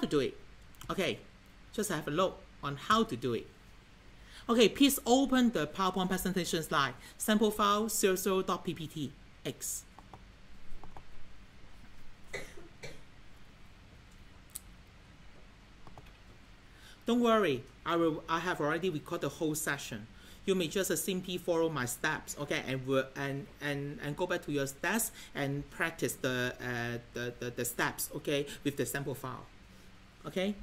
to do it. Okay, just have a look on how to do it. Okay, please open the PowerPoint presentation slide, sample file 00.ppt x. Don't worry, I will. I have already recorded the whole session. You may just uh, simply follow my steps, okay, and and and and go back to your desk and practice the, uh, the the the steps, okay, with the sample file, okay.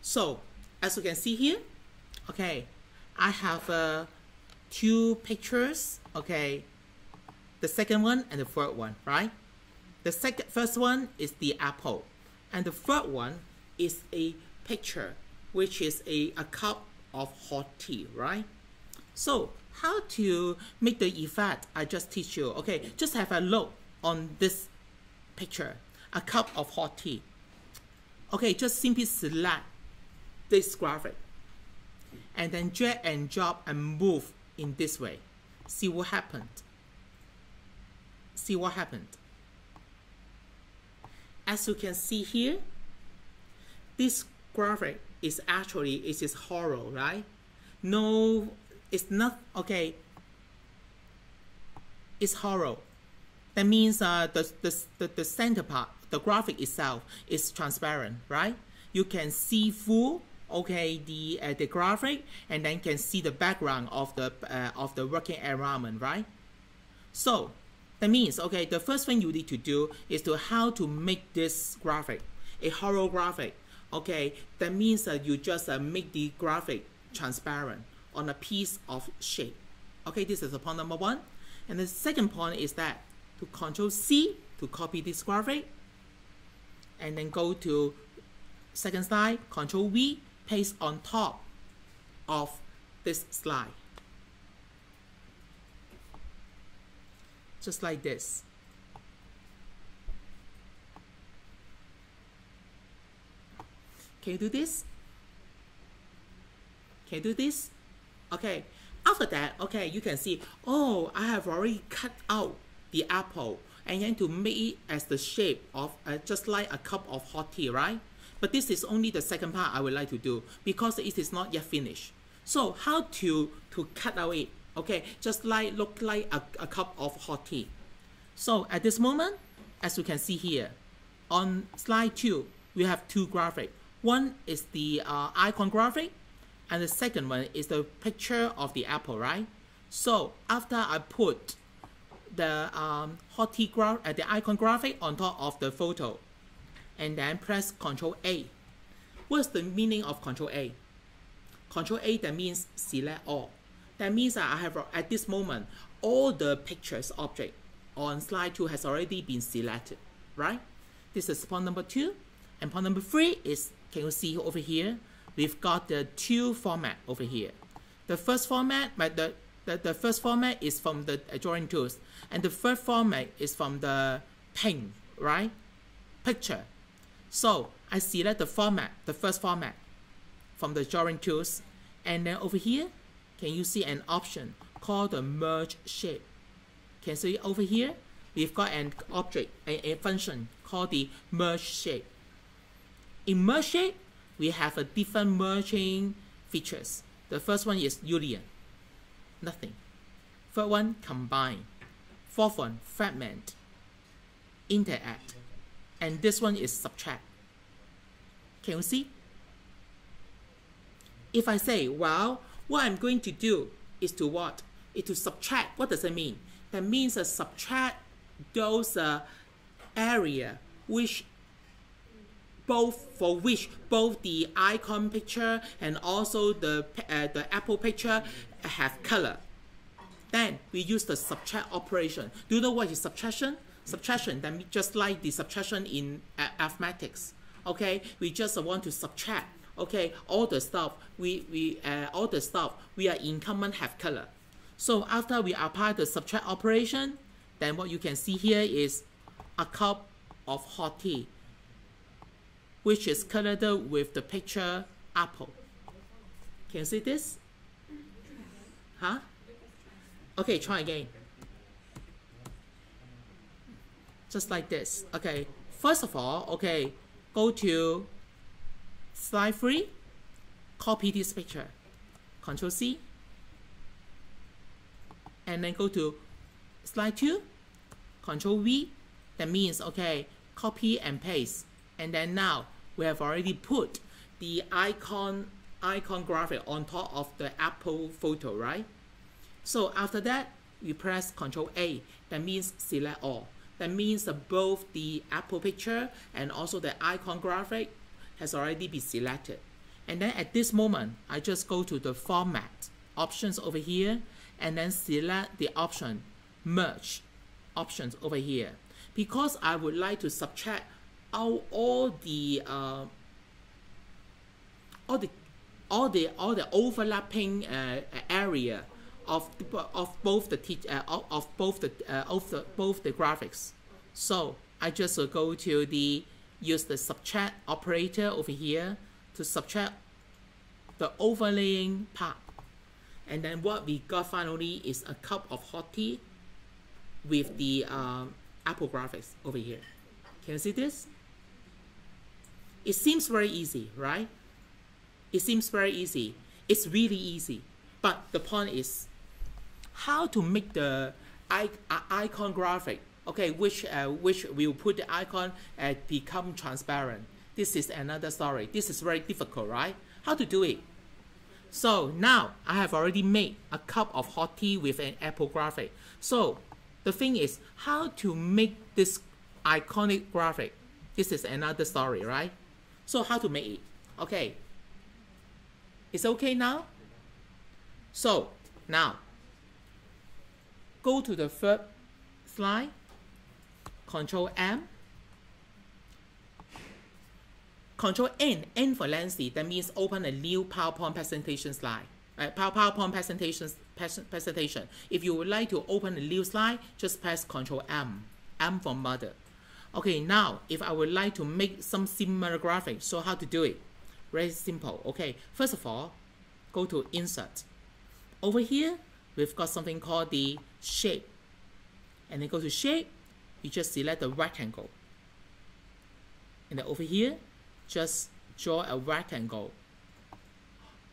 So as you can see here, okay, I have uh, two pictures, okay. The second one and the third one, right? The second first one is the apple, and the third one is a picture which is a, a cup of hot tea, right? So how to make the effect I just teach you. Okay, just have a look on this picture, a cup of hot tea. Okay, just simply select this graphic and then drag and drop and move in this way. See what happened. See what happened. As you can see here, this graphic is actually it is hollow, right? No, it's not okay. It's hollow. That means uh, the, the, the, the center part, the graphic itself is transparent, right? You can see through okay the uh, the graphic and then can see the background of the uh, of the working environment, right? So that means okay the first thing you need to do is to how to make this graphic a holographic okay that means that you just uh, make the graphic transparent on a piece of shape okay this is the point number one and the second point is that to control C to copy this graphic and then go to second slide control V paste on top of this slide just like this Can you do this? Can you do this? Okay. After that, okay, you can see, oh, I have already cut out the apple and then to make it as the shape of uh, just like a cup of hot tea, right? But this is only the second part I would like to do because it is not yet finished. So how to, to cut out it? Okay, just like look like a, a cup of hot tea. So at this moment, as you can see here, on slide 2, we have two graphics. One is the uh, icon graphic, and the second one is the picture of the apple, right? So after I put the um, hottie graph, uh, the icon graphic on top of the photo, and then press Ctrl A. What's the meaning of Ctrl A? Ctrl A that means select all. That means that I have at this moment all the pictures object on slide two has already been selected, right? This is point number two, and point number three is can you see over here? We've got the two format over here. The first format, but the, the, the first format is from the drawing tools, and the third format is from the paint, right? Picture. So I select the format, the first format from the drawing tools, and then over here, can you see an option called the merge shape? Can you see over here? We've got an object, a, a function called the merge shape. In merge shape, we have a different merging features. The first one is union, nothing. Third one, combine. Fourth one, fragment, intersect. And this one is subtract. Can you see? If I say, well, what I'm going to do is to what? Is to subtract. What does it mean? That means uh, subtract those uh, area which both for which both the icon picture and also the, uh, the Apple picture have color. Then we use the subtract operation. Do you know what is subtraction? Subtraction, then just like the subtraction in uh. Okay, we just want to subtract. Okay, all the stuff we we uh, all the stuff we are in common have color. So after we apply the subtract operation, then what you can see here is a cup of hot tea which is colored with the picture apple. Can you see this? Huh? Okay, try again. Just like this. Okay, first of all, okay, go to Slide 3, copy this picture. Control C. And then go to slide 2, Control V. That means, okay, copy and paste. And then now we have already put the icon icon graphic on top of the Apple photo, right? So after that, we press Control A. That means select all. That means that both the Apple picture and also the icon graphic has already been selected. And then at this moment, I just go to the format options over here and then select the option merge options over here. Because I would like to subtract out all the uh, all the all the all the overlapping uh, area of of both the teach uh, of both the uh, of the both the graphics. So I just uh, go to the use the subtract operator over here to subtract the overlaying part. And then what we got finally is a cup of hot tea with the um, Apple graphics over here. Can you see this? It seems very easy, right? It seems very easy. It's really easy. But the point is how to make the icon graphic, okay, which, uh, which will put the icon uh, become transparent. This is another story. This is very difficult, right? How to do it? So now I have already made a cup of hot tea with an Apple graphic. So the thing is how to make this iconic graphic. This is another story, right? So how to make it? Okay. It's okay now? So now go to the third slide, Control M, Control N, N for Nancy, that means open a new PowerPoint presentation slide. Right, PowerPoint presentations, presentation. If you would like to open a new slide, just press Control M, M for mother. Okay, now if I would like to make some similar graphics, so how to do it? Very simple. Okay, first of all, go to Insert. Over here, we've got something called the Shape. And then go to Shape, you just select the rectangle. And then over here, just draw a rectangle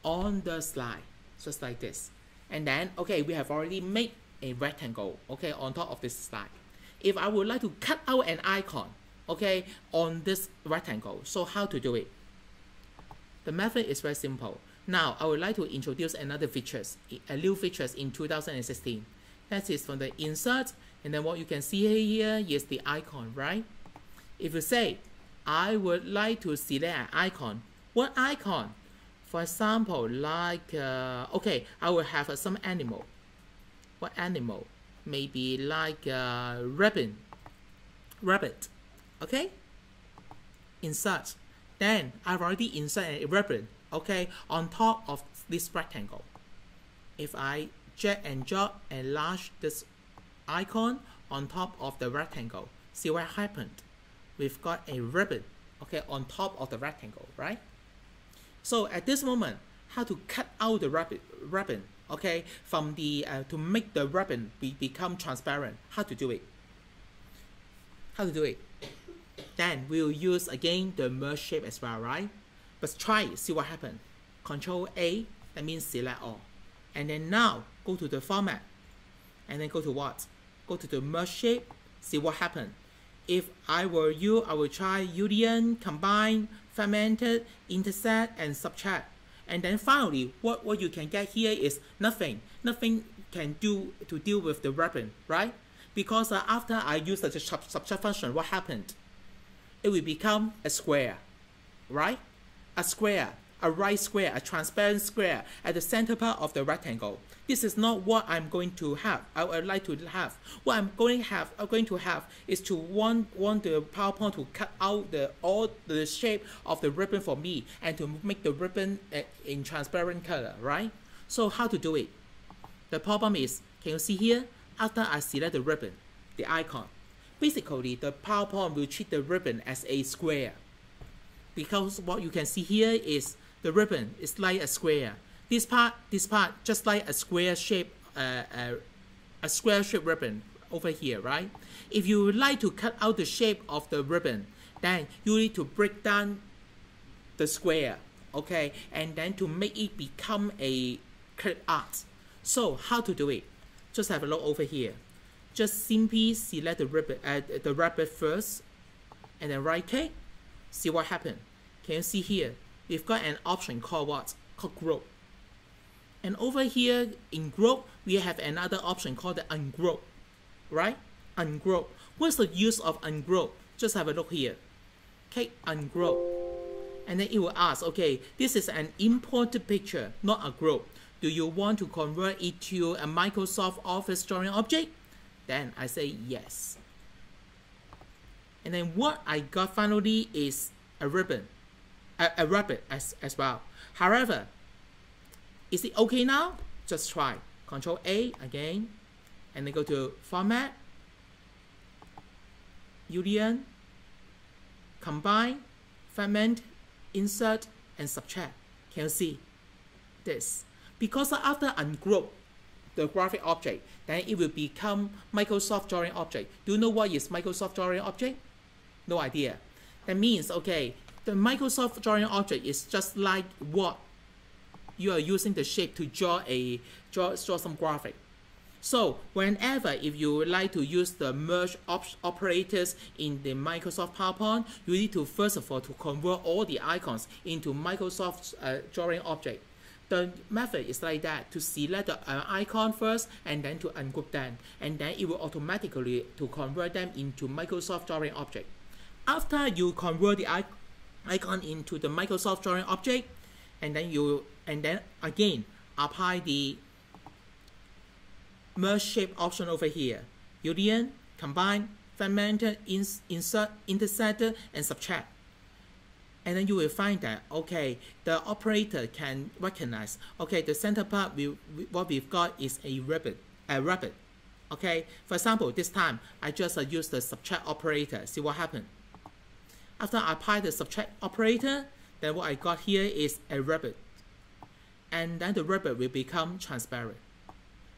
on the slide, just like this. And then, okay, we have already made a rectangle, okay, on top of this slide. If I would like to cut out an icon, okay, on this rectangle, so how to do it? The method is very simple. Now, I would like to introduce another features, a new features in 2016. That is from the insert, and then what you can see here is the icon, right? If you say I would like to select an icon. What icon? For example, like, uh, okay, I will have uh, some animal. What animal? Maybe like a uh, rabbit. Rabbit. Okay? Insert. Then I've already inserted a rabbit, okay, on top of this rectangle. If I drag and drop and enlarge this icon on top of the rectangle, see what happened? we've got a ribbon, okay, on top of the rectangle, right? So at this moment, how to cut out the ribbon, ribbon okay, from the, uh, to make the ribbon be, become transparent, how to do it? How to do it? Then we'll use again the merge shape as well, right? But try it, see what happens. Control A, that means select all. And then now, go to the format. And then go to what? Go to the merge shape, see what happens if I were you, I would try union, combine, fragmented, intersect, and subtract. And then finally, what, what you can get here is nothing. Nothing can do to deal with the weapon, right? Because uh, after I use the subtract function, what happened? It will become a square, right? A square a right square, a transparent square at the center part of the rectangle. This is not what I'm going to have. I would like to have. What I'm going to have, I'm going to have is to want want the PowerPoint to cut out the all the shape of the ribbon for me and to make the ribbon in transparent color, right? So how to do it? The problem is, can you see here? After I select the ribbon, the icon, basically the PowerPoint will treat the ribbon as a square because what you can see here is the ribbon is like a square. This part, this part, just like a square shape, uh, uh, a square shape ribbon over here, right? If you would like to cut out the shape of the ribbon, then you need to break down the square, okay, and then to make it become a clip art. So how to do it? Just have a look over here. Just simply select the rabbit, uh, the rabbit first, and then right click. See what happened. Can you see here? We've got an option called what? Called group. And over here in group, we have another option called the ungroup, right? Ungroup. What's the use of ungroup? Just have a look here. Okay, ungroup. And then it will ask, okay, this is an imported picture, not a group. Do you want to convert it to a Microsoft Office drawing object? Then I say yes. And then what I got finally is a ribbon, a, a rabbit as, as well. However, is it okay now? Just try. Control A again, and then go to Format, Union, Combine, Fragment, Insert, and Subtract. Can you see this? Because after ungroup the graphic object, then it will become Microsoft Drawing Object. Do you know what is Microsoft Drawing Object? No idea. That means, okay, the Microsoft Drawing Object is just like what you are using the shape to draw a draw, draw some graphic. So whenever if you would like to use the merge op operators in the Microsoft PowerPoint, you need to first of all to convert all the icons into Microsoft uh, drawing object. The method is like that to select the uh, icon first and then to ungroup them and then it will automatically to convert them into Microsoft drawing object. After you convert the icon into the Microsoft drawing object and then you and then again apply the merge shape option over here. Union, combine, fragment, ins insert, intersect, and subtract. And then you will find that, okay, the operator can recognize, okay, the center part, we, we what we've got is a rabbit, a rabbit. Okay, for example, this time, I just uh, use the subtract operator. See what happened. After I apply the subtract operator, then what I got here is a rabbit and then the rabbit will become transparent.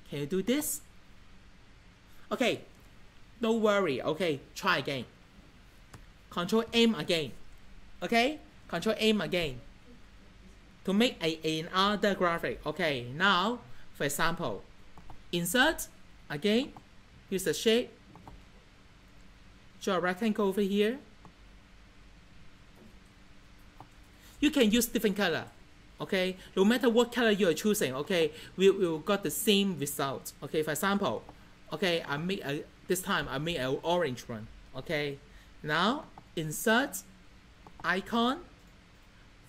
Can you do this? Okay, don't worry. Okay, try again. Control M again. Okay, control M again. To make a, another graphic. Okay, now, for example, insert again, use the shape, draw a rectangle over here. You can use different color okay no matter what color you are choosing okay we will got the same result okay for example okay I make a this time I make an orange one okay now insert icon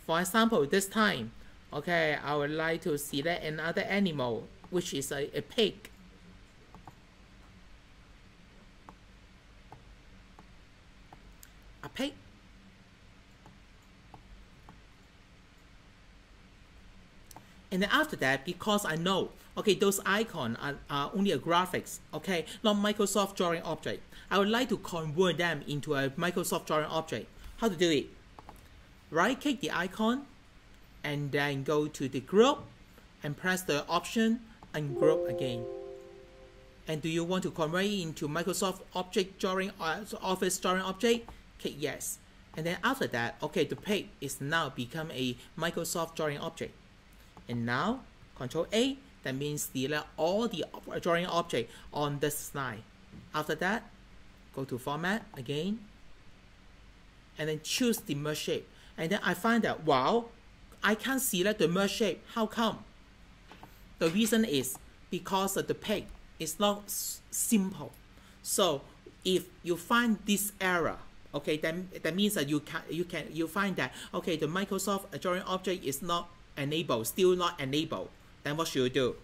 for example this time okay I would like to select another animal which is a, a pig a pig And then after that, because I know, okay, those icons are, are only a graphics, okay, not Microsoft Drawing Object. I would like to convert them into a Microsoft Drawing Object. How to do it? Right click the icon and then go to the group and press the option ungroup again. And do you want to convert it into Microsoft Object Drawing uh, Office Drawing Object? Click yes. And then after that, okay, the page is now become a Microsoft Drawing Object. And now, Control A, that means select all the drawing object on this slide. After that, go to Format again, and then choose the merge shape. And then I find that, wow, I can't select the merge shape. How come? The reason is because of the peg is not simple. So if you find this error, okay, then that means that you can you can you find that okay the Microsoft drawing object is not enabled, still not enabled. then what should you do?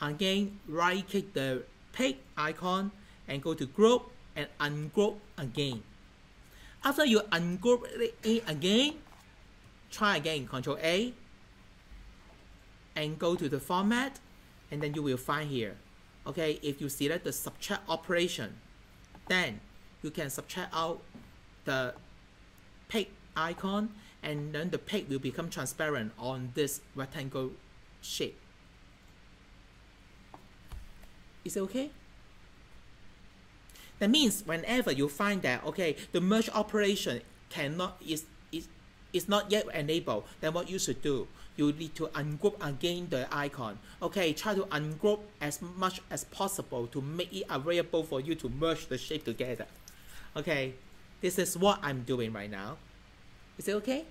Again, right click the peg icon and go to group and ungroup again. After you ungroup it again, try again, Control A, and go to the format, and then you will find here. Okay, if you select the subtract operation, then you can subtract out the pig icon and then the pig will become transparent on this rectangle shape. Is it okay? That means whenever you find that okay the merge operation cannot is is is not yet enabled, then what you should do, you need to ungroup again the icon. Okay, try to ungroup as much as possible to make it available for you to merge the shape together. Okay, this is what I'm doing right now. Is it okay?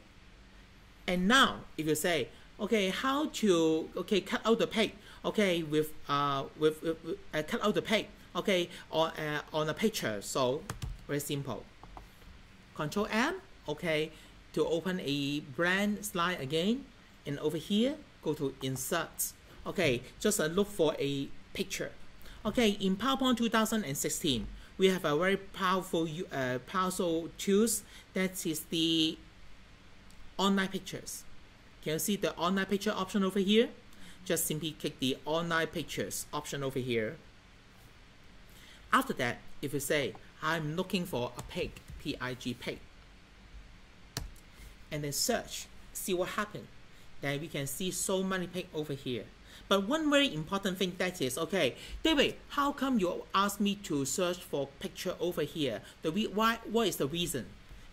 And now, if you say, okay, how to okay cut out the pig, okay, with uh with, with, uh, cut out the pig, okay, on uh, on a picture. So very simple. Control M, okay, to open a brand slide again, and over here go to Insert. Okay, just uh, look for a picture. Okay, in PowerPoint 2016, we have a very powerful uh, powerful tools that is the online pictures. Can you see the online picture option over here? Just simply click the online pictures option over here. After that, if you say, I'm looking for a pig, P-I-G pig, and then search, see what happened. Then we can see so many pig over here. But one very important thing that is, okay, David, how come you ask me to search for picture over here? The why, what is the reason?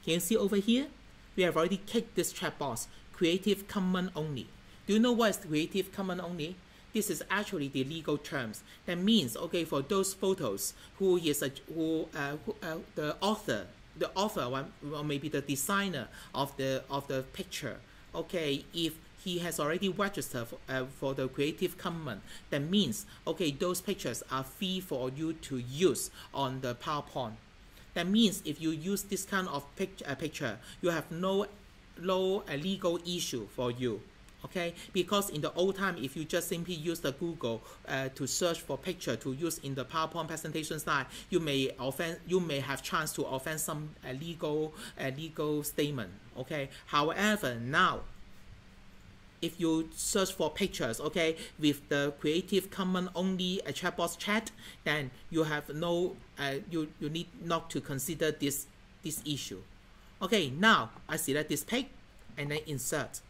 Can you see over here? We have already clicked this chat box, Creative Commons only. Do you know what is Creative Commons only? This is actually the legal terms. That means, okay, for those photos, who is a, who, uh, who uh, the author, the author, or maybe the designer of the of the picture, okay, if he has already registered for, uh, for the Creative Commons. That means, okay, those pictures are free for you to use on the PowerPoint. That means if you use this kind of pic uh, picture, you have no, no uh, legal issue for you. Okay, because in the old time, if you just simply use the Google uh, to search for picture to use in the PowerPoint presentation slide, you may offend, you may have chance to offend some uh, legal, uh, legal statement. Okay, however, now if you search for pictures, okay, with the Creative common only a chatbot chat, then you have no, uh, you, you need not to consider this, this issue. Okay, now I select this pic and then insert.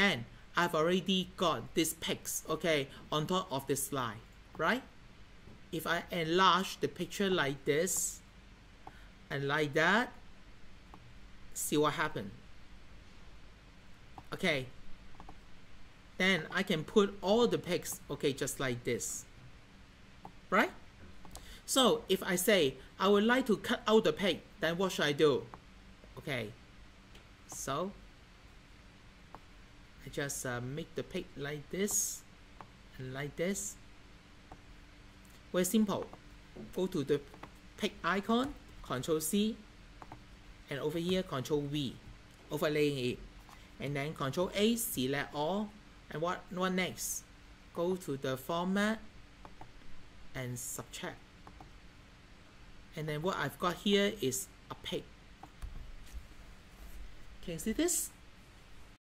Then I've already got this pics, okay, on top of the slide, right? If I enlarge the picture like this and like that, see what happened. Okay, then I can put all the pics, okay, just like this, right? So if I say, I would like to cut out the pig, then what should I do? Okay, so I just uh, make the pig like this and like this. Very simple. Go to the pig icon, Control C, and over here Control V, overlaying it, and then Control A, select all, and what, what next? Go to the format and subtract. And then what I've got here is a pig. Can you see this?